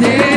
Sunday.